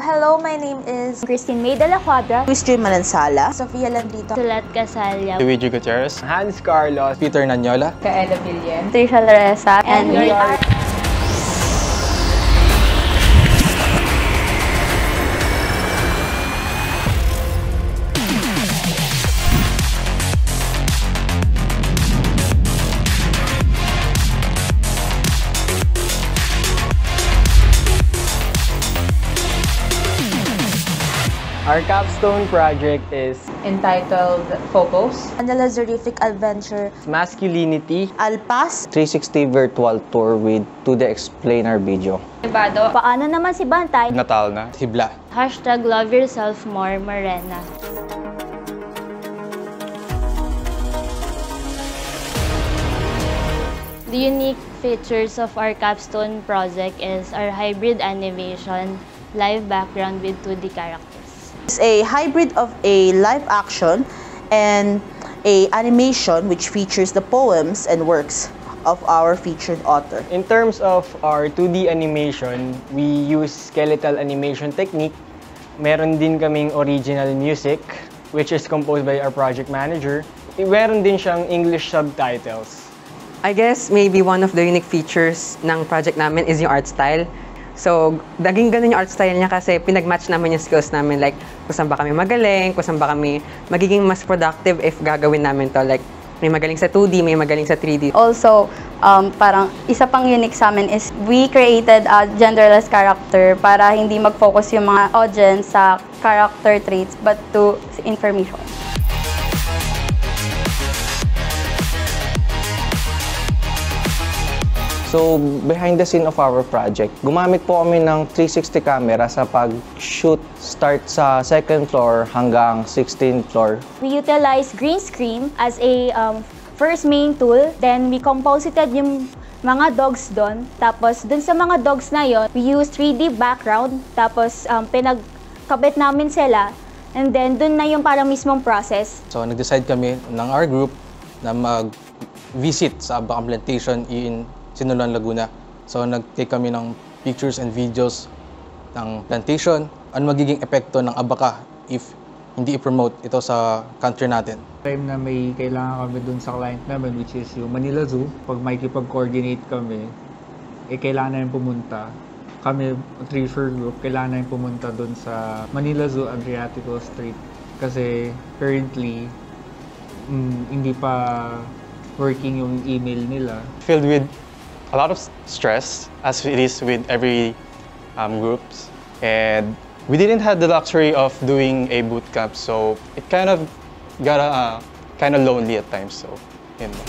Hello, my name is Christine May de la Cuadra, Christian Manansala, Sofia Landrito. Sulat Casalia, Luigi Gutierrez, Hans Carlos, Peter Nanyola, Kaela Villen. Trisha Laresa, and we are Our capstone project is Entitled Photos. Manila Zorific Adventure. Masculinity. Alpas, 360 virtual tour with To The Explainer video. Ibado. Paano naman si Bantay? Natal na, Hibla. Hashtag love yourself more, Marena. The unique features of our capstone project is our hybrid animation, live background with 2D characters. Is a hybrid of a live action and a animation which features the poems and works of our featured author. In terms of our 2D animation, we use skeletal animation technique. Meron din kaming original music, which is composed by our project manager. Meron din siyang English subtitles. I guess maybe one of the unique features ng project namin is yung art style. So, naging ganun yung art style niya kasi pinag-match namin yung skills namin. Like, kung saan ba kami magaling, kung saan ba kami magiging mas productive if gagawin namin to. Like, may magaling sa 2D, may magaling sa 3D. Also, um, parang isa pang unique sa amin is we created a genderless character para hindi mag-focus yung mga audience sa character traits but to information. So, behind the scene of our project, gumamit po kami ng 360 camera sa pag-shoot start sa second floor hanggang 16th floor. We utilize green screen as a um, first main tool. Then we composited yung mga dogs doon. Tapos dun sa mga dogs na yon, we use 3D background. Tapos um, pinagkabit namin sila. And then dun na yung parang mismong process. So nag-decide kami ng our group na mag-visit sa Abacam Plantation in Sinulan, Laguna. So nag-take kami ng pictures and videos ng plantation. Ano magiging epekto ng Abaca if hindi i-promote ito sa country natin. time na may kailangan kami dun sa client namin which is yung Manila Zoo, pag may coordinate kami, eh kailangan namin pumunta. Kami, Treasure Group, kailangan namin pumunta dun sa Manila Zoo Adriatico Street. Kasi currently, mm, hindi pa working yung email nila. Filled with a lot of stress as it is with every um, groups. And we didn't have the luxury of doing a boot camp, so it kind of got uh, kind of lonely at times. So, yun lang.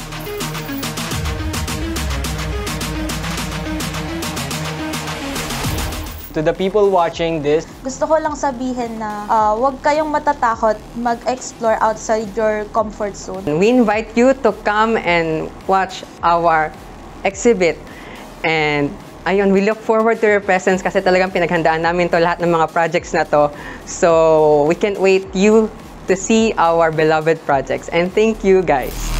To the people watching this, Gusto ko lang sabihin na ah, huwag kayong matatakot mag-explore outside your comfort zone. We invite you to come and watch our exhibit. And ayun, we look forward to your presence kasi talagang pinaghandaan namin to lahat ng mga projects na to. So, we can't wait you to see our beloved projects. And thank you guys.